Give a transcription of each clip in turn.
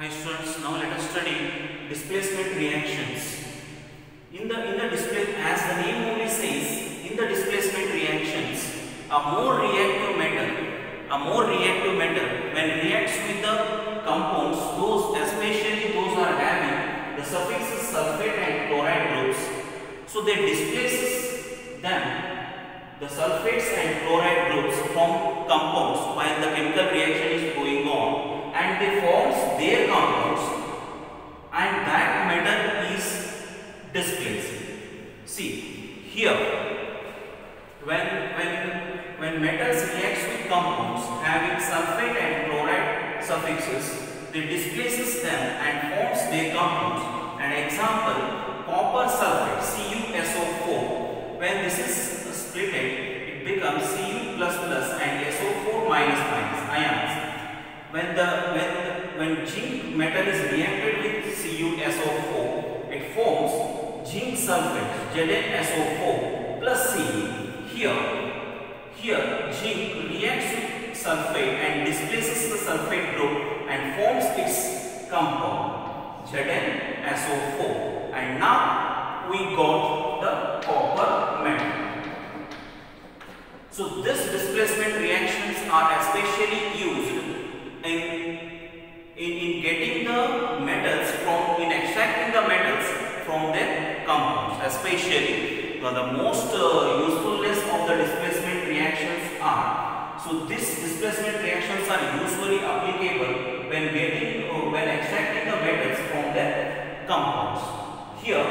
Hi students, now let us study displacement reactions. In the in the display, as the name only says, in the displacement reactions, a more reactive metal, a more reactive metal when reacts with the compounds, those especially those are having the suffixes sulfate and chloride groups, so they displaces them the sulfates and chloride groups from compounds while the chemical reaction and they forms their compounds and that metal is displaced. See here when when when metals reacts with compounds having sulfate and chloride suffixes they displaces them and forms their compounds. An example copper sulfate CuSO4 when this is split it becomes Cu and SO4 minus minus ions. When the zinc metal is reacted with CuSO4, it forms zinc sulfate ZnSO4 plus Cu. Here, here zinc reacts with sulfate and displaces the sulfate group and forms its compound ZnSO4. And now we got the copper metal. So this displacement reactions are especially Especially the most uh, usefulness of the displacement reactions are, so this displacement reactions are usually applicable when getting, uh, when extracting the metals from their compounds. Here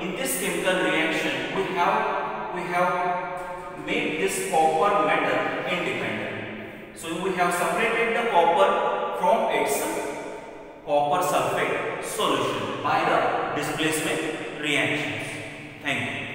in this chemical reaction we have, we have make this copper metal independent. So we have separated the copper from its copper sulfate solution by the displacement reactions. Thank you.